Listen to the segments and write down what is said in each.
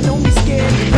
can only scare scared.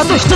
あと一つ。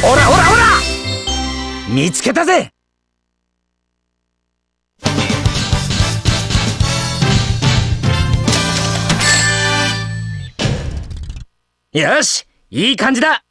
ほらほらほら。見つけたぜ。よしいい感じだ。